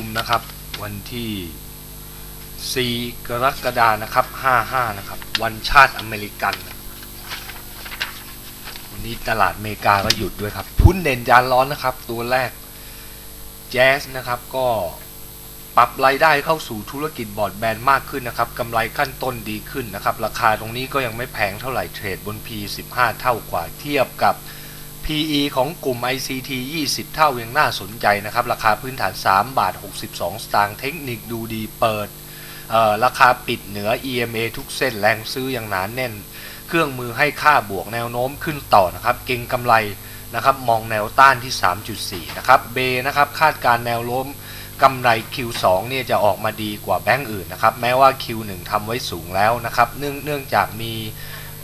ชุมนะครับวันที่ 4 กรกฎานะครับ 55 นะครับ วันชาติอเมริกัน วันนี้ตลาดอเมริกาก็หยุดด้วยครับพุ้นเด่นจานร้อนนะครับ ตัวแรกแจ๊สนะครับ ก็ปรับรายได้เข้าสู่ธุรกิจบอร์ดแบนมากขึ้นนะครับกำไรขั้นต้นดีขึ้นนะครับ ราคาตรงนี้ก็ยังไม่แพงเท่าไหร่เทรดบน P15 เท่ากว่าเทียบกับ PE ของกลุ่ม ICT 20 เท่ายังน่าสนใจนะครับ ราคาพื้นฐาน 3 บาท 62 สตางค์เทคนิคดูดีเปิด ราคาปิดเหนือ EMA ทุกเส้นแรงซื้ออย่างหนานแน่น เครื่องมือให้ค่าบวกแนวโน้มขึ้นต่อนะครับ เก่งกำไรนะครับมองแนวต้านที่ 3.4 นะครับเบนะครับคาดการแนวโน้มกำไร Q2 เนี่ยจะออกมาดีกว่าแบงก์อื่นนะครับ แม้ว่า Q1 ทำไว้สูงแล้วนะครับ เนื่องเนื่องจากมี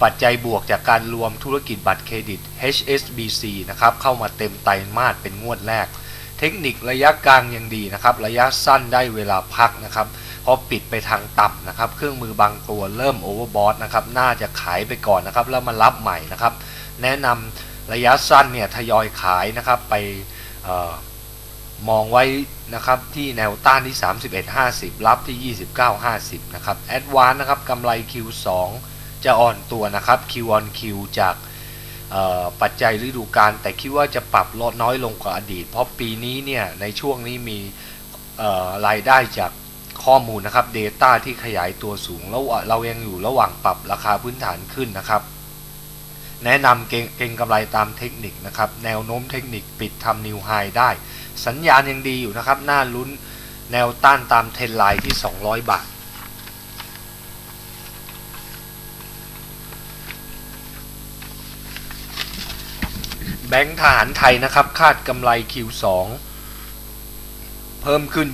ปัจจัยบวกจากการรวมธุรกิจบัตรเครดิต HSBC นะครับเข้ามาเต็มไตรมาสเป็นงวดแรก เทคนิคระยะกลางยังดีนะครับ ระยะสั้นได้เวลาพักนะครับพอปิดไปทางต่ำนะครับ เครื่องมือบางตัวเริ่ม overbought นะครับ น่าจะขายไปก่อนนะครับ แล้วมารับใหม่นะครับ แนะนำระยะสั้นเนี่ยทยอยขายนะครับไปออมองไว้นะครับที่แนวต้านที่ 31.50 รับที่ 29.50 นะครับแอดวานนะครับกำไร Q2 จะอ่อนตัวนะครับ Q on Q จากปัจจัยฤดูกาลแต่คิดว่าจะปรับลดน้อยลงกว่าอดีต เพราะปีนี้เนี่ยในช่วงนี้มีรายได้จากข้อมูลนะครับ Data ที่ขยายตัวสูงแล้วเรายังอยู่ระหว่างปรับราคาพื้นฐานขึ้นนะครับ แนะนำเก่งกำไรตามเทคนิคนะครับ แนวโน้มเทคนิคปิดทำนิวไฮได้ สัญญาณยังดีอยู่นะครับน้าลุ้นแนวต้านตามเทรนไลน์ที่ 200 บาท แบงก์ทหารไทยนะครับ คาดกำไร Q2 เพิ่มขึ้น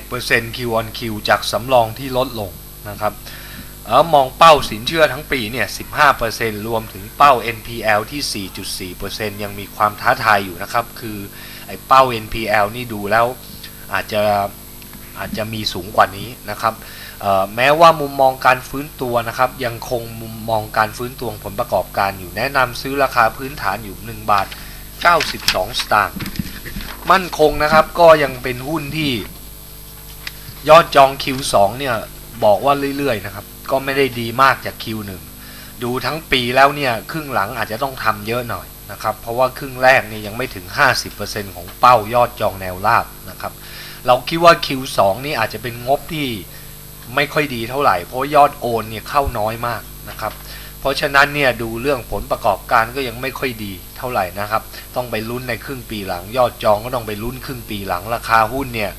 21% Q on Q จากสำรองที่ลดลงนะครับเออมองเป้าสินเชื่อทั้งปีเนี่ย 15%รวมถึงเป้า NPL ที่ 4.4%ยังมีความท้าทายอยู่นะครับ คือไอ้เป้า NPL นี่ดูแล้วอาจจะอาจจะมีสูงกว่านี้นะครับ แม้ว่ามุมมองการฟื้นตัวนะครับ ยังคงมุมมองการฟื้นตัวผลประกอบการอยู่แนะนำซื้อราคาพื้นฐานอยู่ 1 บาท 92 สตางค์มั่นคงนะครับก็ยังเป็นหุ้นที่ ยอดจอง Q2 เนี่ยบอกว่าเรื่อยๆนะครับ ก็ไม่ได้ดีมากจาก Q1 ดูทั้งปีแล้วเนี่ยครึ่งหลังอาจจะต้องทำเยอะหน่อยนะครับ เพราะว่าครึ่งแรกนี่ยังไม่ถึง 50%ของเป้ายอดจองแนวราบนะครับ เราคิดว่า Q2 นี่อาจจะเป็นงบที่ ไม่ค่อยดีเท่าไหร่ เพราะยอดโอนเนี่ยเข้าน้อยมากนะครับ เพราะฉะนั้นเนี่ยดูเรื่องผลประกอบการก็ยังไม่ค่อยดีเท่าไหร่นะครับ ต้องไปลุ้นในครึ่งปีหลัง ยอดจองก็ต้องไปลุ้นครึ่งปีหลังราคาหุ้นเนี่ย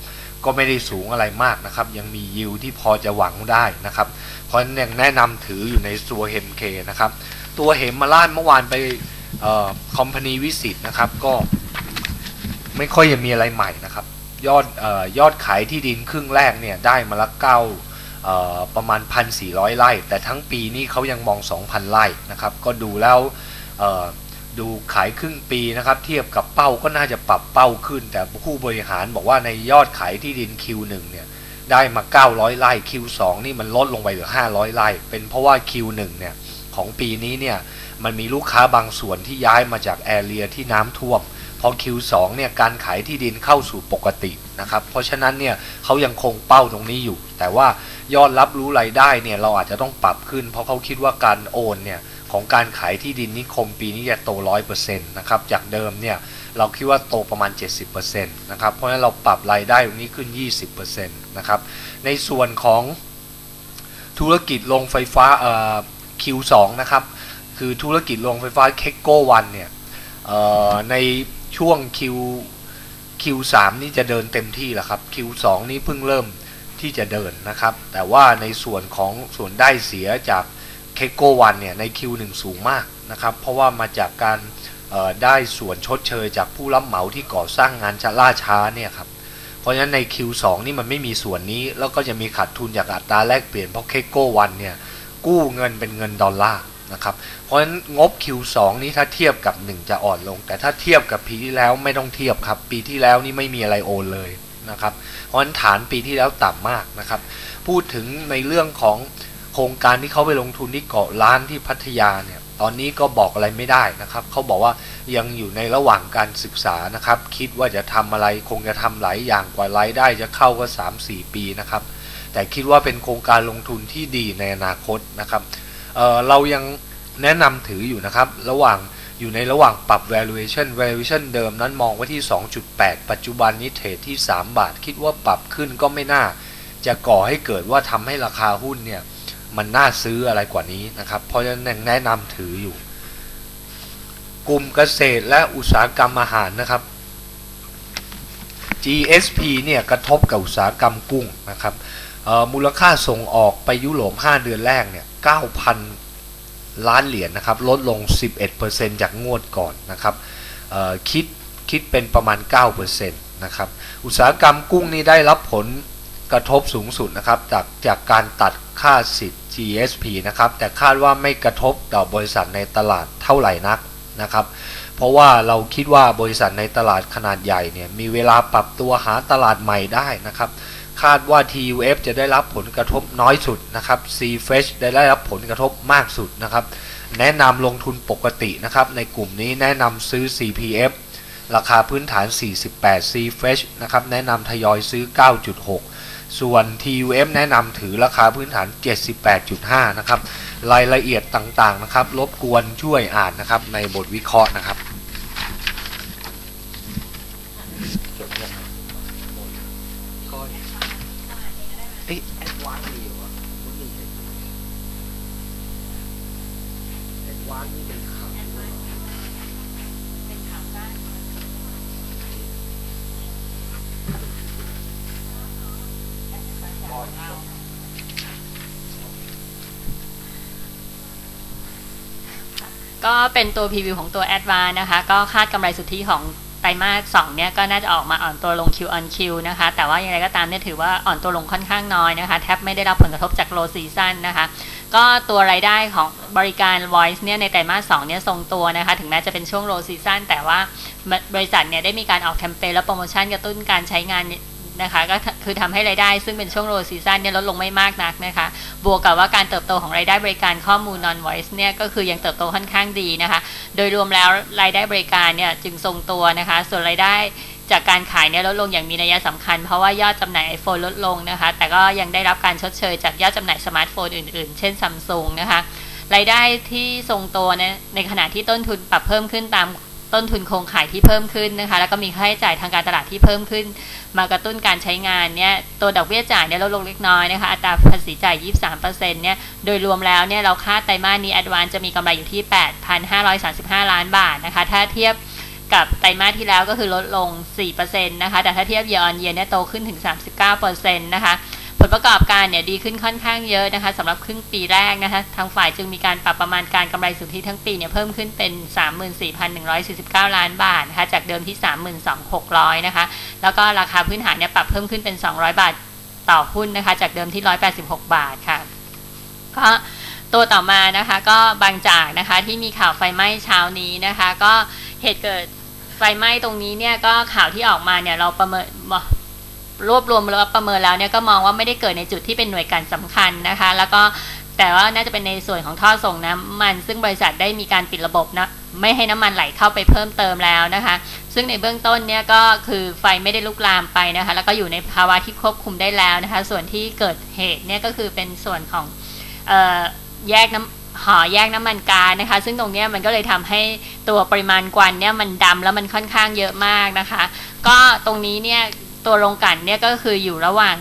ก็ไม่ได้สูงอะไรมากนะครับ ยังมียิวที่พอจะหวังได้นะครับ เพราะฉะนั้นแนะนำถืออยู่ในตัวเฮมเคนะครับ ตัวเฮมมาล่านเมื่อวานไปคอมพานีวิสิตนะครับก็ไม่ค่อยจะมีอะไรใหม่นะครับ ยอดอยอดขายที่ดินครึ่งแรกเนี่ยได้มาละเก้า ประมาณ 1,400 ไร่ แต่ทั้งปีนี้เขายังมอง 2,000 ไร่นะครับ ก็ดูแล้วดูขายครึ่งปีนะครับเทียบกับเป้าก็น่าจะปรับเป้าขึ้น แต่ผู้บริหารบอกว่าในยอดขายที่ดิน Q1 เนี่ยได้มา 900 ไร่ Q2 นี่มันลดลงไปเหลือ 500 ไร่ เป็นเพราะว่า Q1 เนี่ยของปีนี้เนี่ยมันมีลูกค้าบางส่วนที่ย้ายมาจากแอเรียที่น้ำท่วม พอ Q2 เนี่ยการขายที่ดินเข้าสู่ปกตินะครับ เพราะฉะนั้นเนี่ยเขายังคงเป้าตรงนี้อยู่ แต่ว่ายอดรับรู้รายได้เนี่ยเราอาจจะต้องปรับขึ้น เพราะเขาคิดว่าการโอนเนี่ยของการขายที่ดินนิคมปีนี้จะโต 100%นะครับ จากเดิมเนี่ยเราคิดว่าโตประมาณ 70%นะครับ เพราะฉะนั้นเราปรับรายได้ตรงนี้ขึ้น 20%นะครับ ในส่วนของธุรกิจโรงไฟฟ้าเอ่อ Q2 นะครับ คือธุรกิจโรงไฟฟ้าเคโกวันเนี่ยใน ช่วง Q Q3 นี่จะเดินเต็มที่แล้วครับ Q2 นี่เพิ่งเริ่มที่จะเดินนะครับ แต่ว่าในส่วนของส่วนได้เสียจากเคโกวันเนี่ยใน Q1 สูงมากนะครับ เพราะว่ามาจากการได้ส่วนชดเชยจากผู้รับเหมาที่ก่อสร้างงานชะล่าช้าเนี่ยครับ เพราะฉะนั้นใน Q2 นี่มันไม่มีส่วนนี้ แล้วก็จะมีขาดทุนจากอัตราแลกเปลี่ยนเพราะเคโกวันเนี่ยกู้เงินเป็นเงินดอลลาร์ นะครับ เพราะฉะนั้นงบ Q2 นี้ถ้าเทียบกับ 1 จะอ่อนลง แต่ถ้าเทียบกับปีที่แล้วไม่ต้องเทียบครับ ปีที่แล้วนี่ไม่มีอะไรโอนเลยนะครับ เพราะฉะนั้นฐานปีที่แล้วต่ำมากนะครับ พูดถึงในเรื่องของโครงการที่เขาไปลงทุนที่เกาะล้านที่พัทยาเนี่ย ตอนนี้ก็บอกอะไรไม่ได้นะครับ เขาบอกว่ายังอยู่ในระหว่างการศึกษานะครับ คิดว่าจะทำอะไรคงจะทำหลายอย่างกว่ารายได้จะเข้าก็ 3-4 ปีนะครับ แต่คิดว่าเป็นโครงการลงทุนที่ดีในอนาคตนะครับ เเรายังแนะนำถืออยู่นะครับ ระหว่างอยู่ในระหว่างปรับ valuation valuation เดิมนั้นมองไว้ที่ 2.8 ปัจจุบันนี้เทรดที่ 3 บาท คิดว่าปรับขึ้นก็ไม่น่า จะก่อให้เกิดว่าทำให้ราคาหุ้นเนี่ย มันน่าซื้ออะไรกว่านี้นะครับ เพราะฉะนั้นแนะนำถืออยู่ กลุ่มเกษตรและอุตสาหกรรมอาหารนะครับ GSP เนี่ยกระทบกับอุตสาหกรรมกุ้งนะครับ มูลค่าส่งออกไปยุโรป 5 เดือนแรกเนี่ย 9,000 ล้านเหรียญนนะครับ ลดลง 11%จากงวดก่อนนะครับคิดคิดเป็นประมาณ 9%นะครับ อุตสาหกรรมกุ้งนี่ได้รับผลกระทบสูงสุดนะครับจากจากการตัดค่าสิทธิ์ GSP นะครับ แต่คาดว่าไม่กระทบต่อบริษัทในตลาดเท่าไหร่นักนะครับ เพราะว่าเราคิดว่าบริษัทในตลาดขนาดใหญ่เนี่ยมีเวลาปรับตัวหาตลาดใหม่ได้นะครับ คาดว่า TUF จะได้รับผลกระทบน้อยสุดนะครับ C Fresh ได้รับผลกระทบมากสุดนะครับ แนะนำลงทุนปกตินะครับ ในกลุ่มนี้แนะนำซื้อ CPF ราคาพื้นฐาน 48 C Fresh นะครับ แนะนำทยอยซื้อ 9.6 ส่วน TUF แนะนำถือราคาพื้นฐาน 78.5 นะครับ รายละเอียดต่างๆนะครับ รบกวนช่วยอ่านนะครับในบทวิเคราะห์นะครับ ก็เป็นตัว preview ของตัว a d v a n นะคะ ก็คาดกำไรสุทธิของไตรมาส2เนี่ยก็น่าจะออกมาอ่อนตัวลง Q on Q นะคะ แต่ว่าอย่างไรก็ตามเนี่ยถือว่าอ่อนตัวลงค่อนข้างน้อยนะคะ แทบไม่ได้รับผลกระทบจาก low season นะคะ ก็ตัวรายได้ของบริการ voice เนี่ยในไตรมาส2เนี่ยทรงตัวนะคะ ถึงแม้จะเป็นช่วง low season แต่ว่าบริษัทเนี่ยได้มีการออกแคมเปญและโปรโมชั่นกระตุ้นการใช้งาน นะคะ ก็คือทำให้รายได้ซึ่งเป็นช่วง low season เนี่ยลดลงไม่มากนักนะคะ บวกกับว่าการเติบโตของรายได้บริการข้อมูล non voice เนี่ยก็คือยังเติบโตค่อนข้างดีนะคะ โดยรวมแล้วรายได้บริการเนี่ยจึงทรงตัวนะคะ ส่วนรายได้จากการขายเนี่ยลดลงอย่างมีนัยสำคัญ เพราะว่ายอดจำหน่าย iPhone ลดลงนะคะ แต่ก็ยังได้รับการชดเชยจากยอดจำหน่ายสมาร์ทโฟนอื่นๆ เช่นซัมซุงนะคะรายได้ที่ทรงตัวในในขณะที่ต้นทุนปรับเพิ่มขึ้นตาม ต้นทุนโครงข่ายที่เพิ่มขึ้นนะคะ แล้วก็มีค่าใช้จ่ายทางการตลาดที่เพิ่มขึ้น มากระตุ้นการใช้งานเนี่ยตัวดอกเบี้ยจ่ายเนี่ยลดลงเล็กน้อยนะคะอัตราภาษีจ่าย 23%เนี่ยโดยรวมแล้วเนี่ยเราคาดไตรมาสนี้แอดวานจะมีกำไรอยู่ที่ 8,535 ล้านบาทนะคะ ถ้าเทียบกับไตรมาสที่แล้วก็คือลดลง 4%นะคะ แต่ถ้าเทียบเยออนเยียเนี่ยโตขึ้นถึง 39%นะคะ ผลประกอบการเนี่ยดีขึ้นค่อนข้างเยอะนะคะสำหรับครึ่งปีแรกนะคะทางฝ่ายจึงมีการปรับประมาณการกำไรสุทธิทั้งปีเนี่ยเพิ่มขึ้นเป็น 34,149 ล้านบาทนะคะจากเดิมที่ 32,600นะคะแล้วก็ราคาพื้นฐานเนี่ยปรับเพิ่มขึ้นเป็น 200 บาทต่อหุ้นนะคะจากเดิมที่ 186 บาทค่ะก็ตัวต่อมานะคะก็บางจากนะคะที่มีข่าวไฟไหม้เช้านี้นะคะ ก็เหตุเกิดไฟไหม้ตรงนี้เนี่ยก็ข่าวที่ออกมาเนี่ยเราประเมิน รวบรวมแล้วประเมินแล้วเนี่ยก็มองว่าไม่ได้เกิดในจุดที่เป็นหน่วยการสำคัญนะคะ แล้วก็แต่ว่าน่าจะเป็นในส่วนของท่อส่งน้ำมัน ซึ่งบริษัทได้มีการปิดระบบนะไม่ให้น้ำมันไหลเข้าไปเพิ่มเติมแล้วนะคะ ซึ่งในเบื้องต้นเนี่ยก็คือไฟไม่ได้ลุกลามไปนะคะ แล้วก็อยู่ในภาวะที่ควบคุมได้แล้วนะคะ ส่วนที่เกิดเหตุเนี่ยก็คือเป็นส่วนของแยกน้ำห่อแยกน้ำมันกานะคะ ซึ่งตรงนี้มันก็เลยทำให้ตัวปริมาณควันเนี่ยมันดำแล้วมันค่อนข้างเยอะมากนะคะ ก็ตรงนี้เนี่ย ตัวโรงกันเนี่ยก็คืออยู่ระหว่าง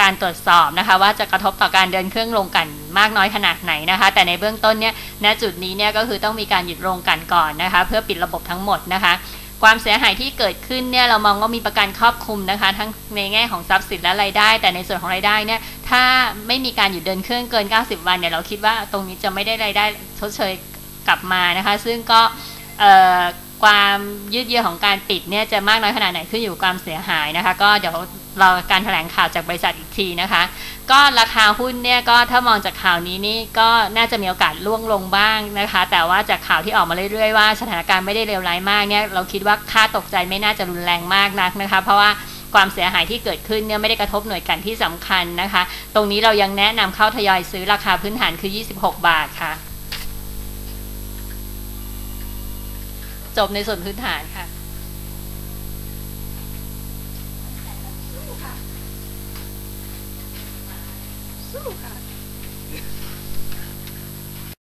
การตรวจสอบนะคะ ว่าจะกระทบต่อการเดินเครื่องโรงกันมากน้อยขนาดไหนนะคะ แต่ในเบื้องต้นเนี่ยณจุดนี้เนี่ยก็คือต้องมีการหยุดโรงกันก่อนนะคะ เพื่อปิดระบบทั้งหมดนะคะ ความเสียหายที่เกิดขึ้นเนี่ยเรามองว่ามีประกันครอบคลุมนะคะ ทั้งในแง่ของทรัพย์สินและรายได้ แต่ในส่วนของรายได้เนี่ยถ้าไม่มีการหยุดเดินเครื่องเกิน 90 วันเนี่ยเราคิดว่าตรงนี้จะไม่ได้รายได้ชดเชยกลับมานะคะ ซึ่งก็ ความยืดเยื้อของการปิดเนี่ยจะมากน้อยขนาดไหนขึ้นอยู่ความเสียหายนะคะ ก็เดี๋ยวเราการถแถลงข่าวจากบริษัทอีกทีนะคะ ก็ราคาหุ้นเนี่ยก็ถ้ามองจากข่าวนี้นี่ก็น่าจะมีโอกาสล่วงลงบ้างนะคะ แต่ว่าจากข่าวที่ออกมาเรื่อยๆว่าสถานการณ์ไม่ได้เลวร้ายมากเนี่ยเราคิดว่าค่าตกใจไม่น่าจะรุนแรงมากนักนะคะ เพราะว่าความเสียหายที่เกิดขึ้นเนี่ยไม่ได้กระทบหน่วยการที่สำคัญนะคะ ตรงนี้เรายังแนะนำเข้าทยอยซื้อราคาพื้นฐานคือ 26 บาทค่ะ จบในส่วนพื้นฐานค่ะ